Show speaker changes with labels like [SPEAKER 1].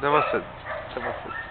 [SPEAKER 1] 20, 20.